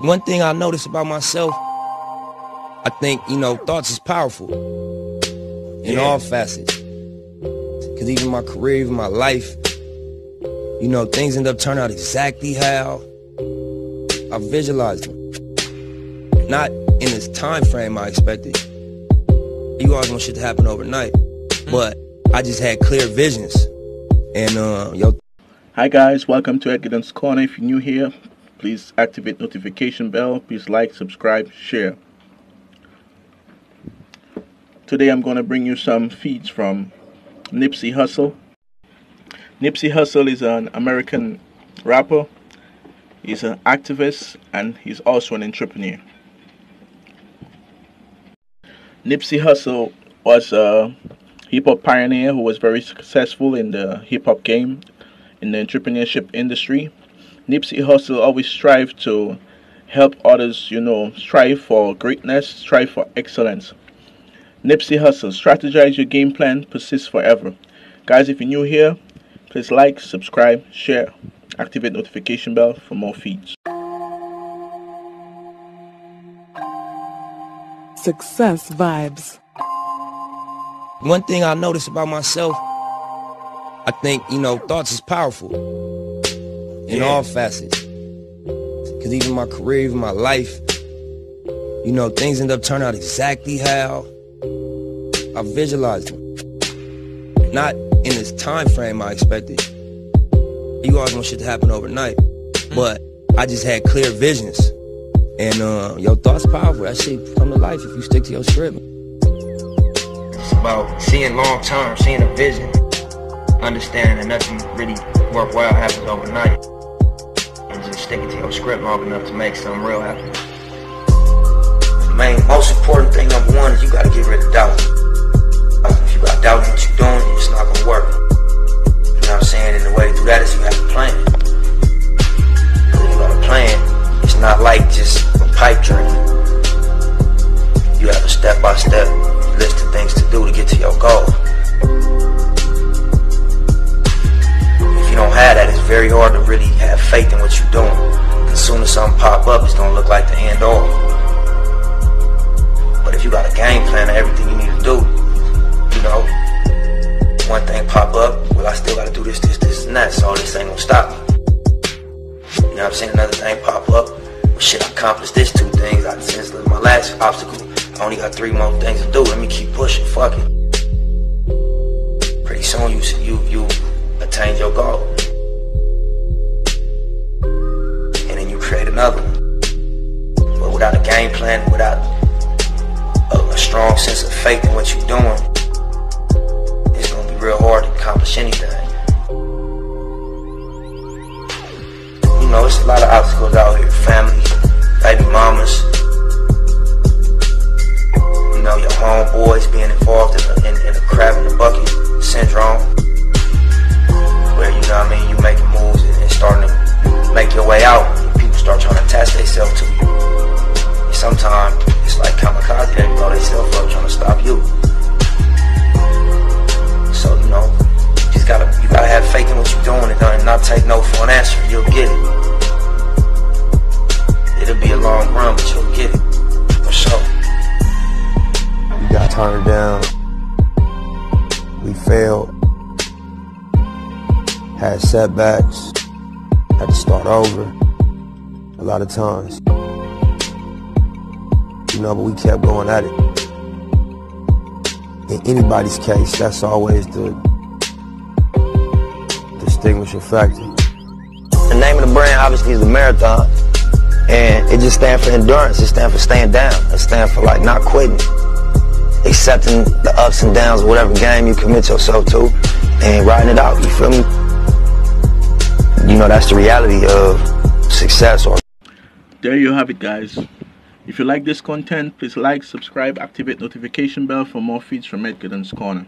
One thing I notice about myself, I think, you know, thoughts is powerful in Yeah. all facets. Because even my career, even my life, you know, things end up turning out exactly how I visualized them. Not in this time frame I expected. You always want shit to happen overnight. But I just had clear visions. And, uh, yo, Hi guys, welcome to Edgar Dan's Corner. If you're new here, please activate notification bell. Please like, subscribe, share. Today I'm going to bring you some feeds from Nipsey Hussle. Nipsey Hussle is an American rapper. He's an activist and he's also an entrepreneur. Nipsey Hussle was a hip hop pioneer who was very successful in the hip hop game in the entrepreneurship industry. Nipsey Hussle always strive to help others, you know, strive for greatness, strive for excellence. Nipsey Hussle, strategize your game plan, persist forever. Guys, if you're new here, please like, subscribe, share, activate notification bell for more feeds. Success vibes. one thing I notice about myself, I think, you know, thoughts is powerful in Yeah. all facets. Because even my career, even my life, you know, things end up turning out exactly how I visualized them. Not in this time frame I expected. You always want shit to happen overnight. But I just had clear visions. And uh, your thoughts powerful. That shit come to life if you stick to your script. It's about seeing long term, seeing a vision, understanding that nothing really worthwhile happens overnight, just sticking to your script long enough to make something real happen. The main, most important thing, number one, is you gotta get rid of doubt. Uh, if you got doubt in what you're doing, it's not gonna work. You know what I'm saying? And the way to do that is you have a plan. When you got a plan, it's not like just a pipe dream. You have a step-by-step list of things to do to get to your goal. Very hard to really have faith in what you're doing. As soon as something pop up, it's gonna look like the end all. But if you got a game plan of everything you need to do, you know, one thing pop up, well, I still gotta do this, this, this, and that, so this ain't gonna stop me. You know what I'm saying? Another thing pop up, well, shit, I accomplished this two things. I since my last obstacle, I only got three more things to do. Let me keep pushing. Fuck it. Pretty soon you you you attain your goal, plan, without a, a strong sense of faith in what you're doing, it's gonna be real hard to accomplish anything. You know, it's a lot of obstacles out here. They blow themselves up trying to stop you. So, you know, you just gotta, you gotta have faith in what you're doing and uh, not- not take no for an answer. You'll get it. It'll be a long run, but you'll get it. For sure. We got turned down. We failed. Had setbacks. Had to start over. A lot of times. You know, but we kept going at it. In anybody's case, that's always the distinguishing factor. The name of the brand obviously is the marathon. And it just stands for endurance. It stands for staying down. It stands for like not quitting. Accepting the ups and downs of whatever game you commit yourself to and riding it out. You feel me? You know, that's the reality of success or There you have it, guys. If you like this content, please like, subscribe, activate notification bell for more feeds from Edgar Dan's Corner.